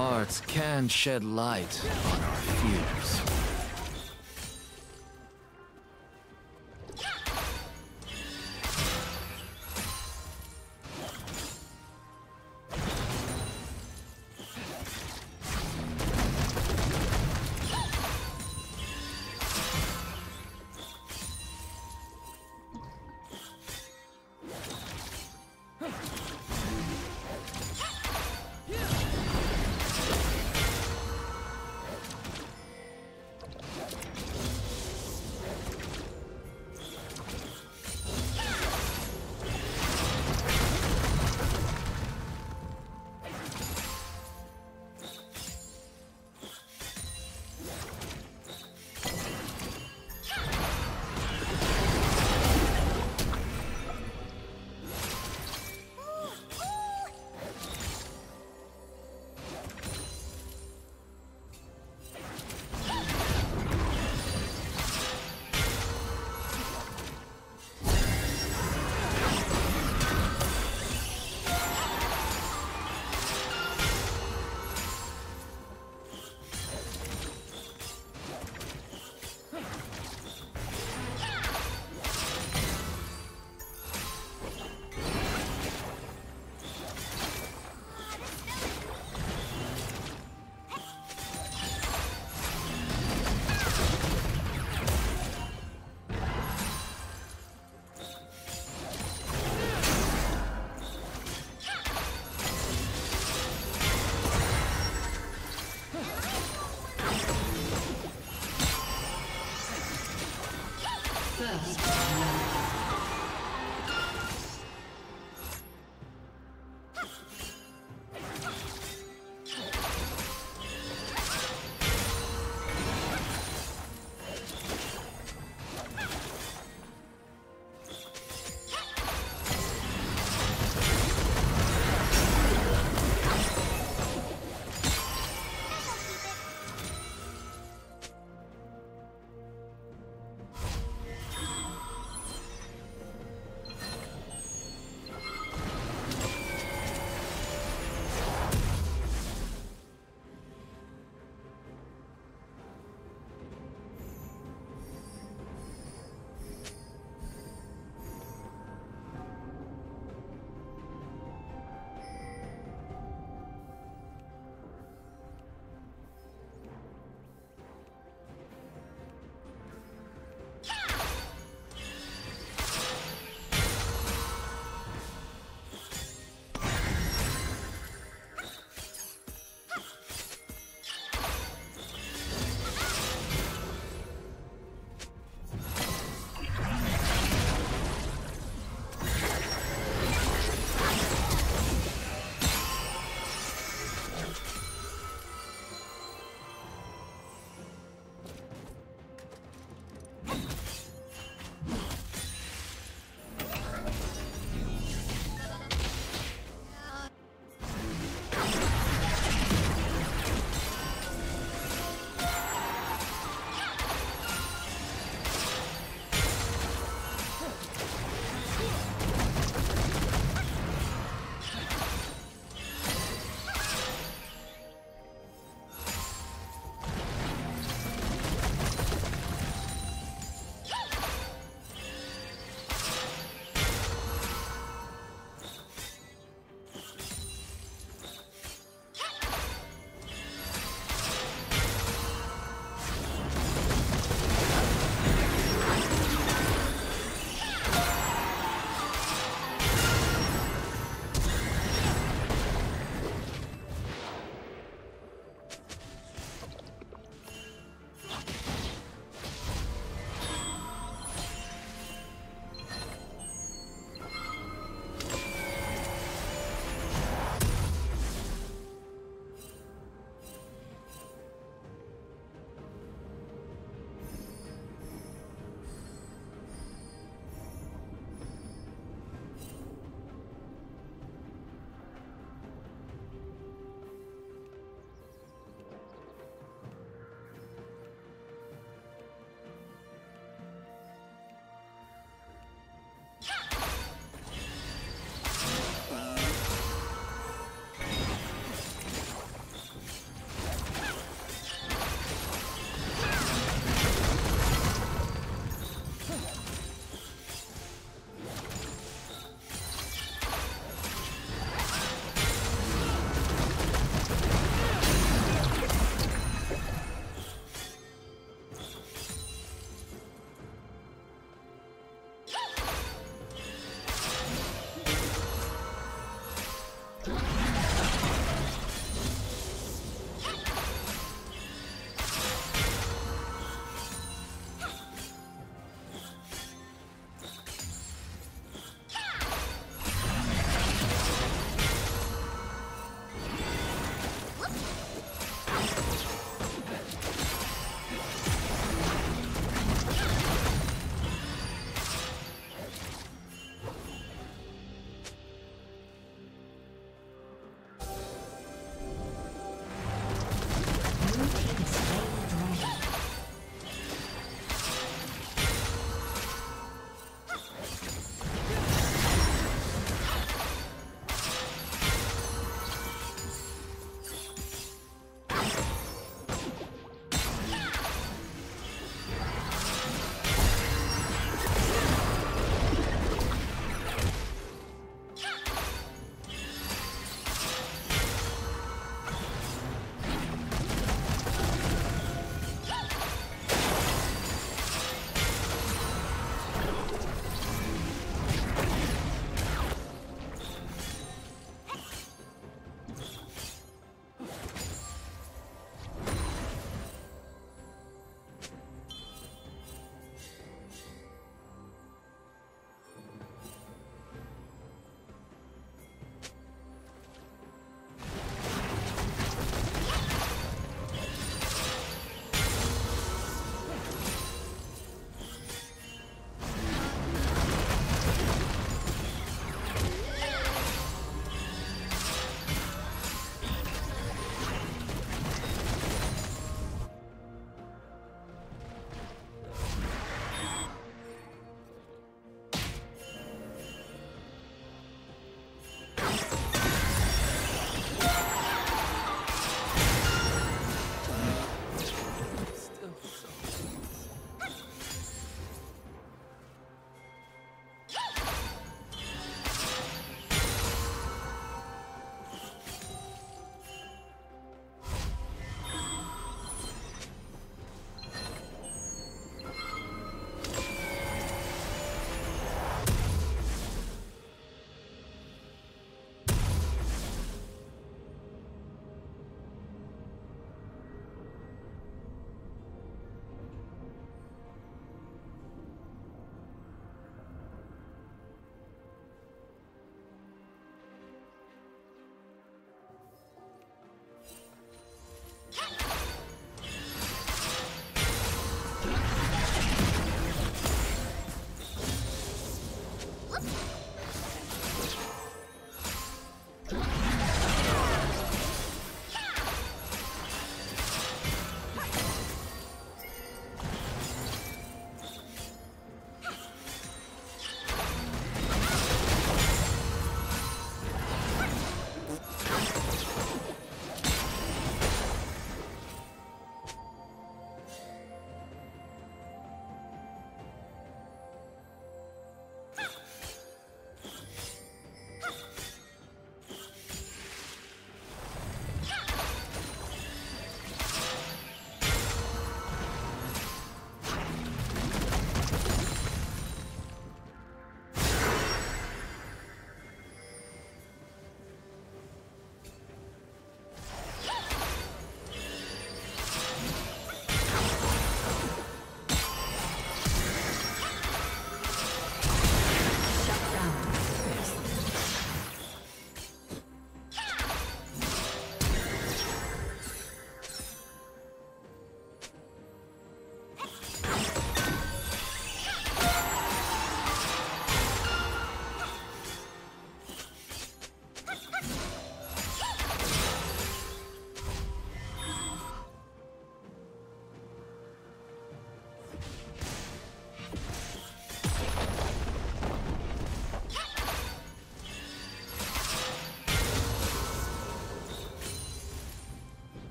Art can shed light on our fears.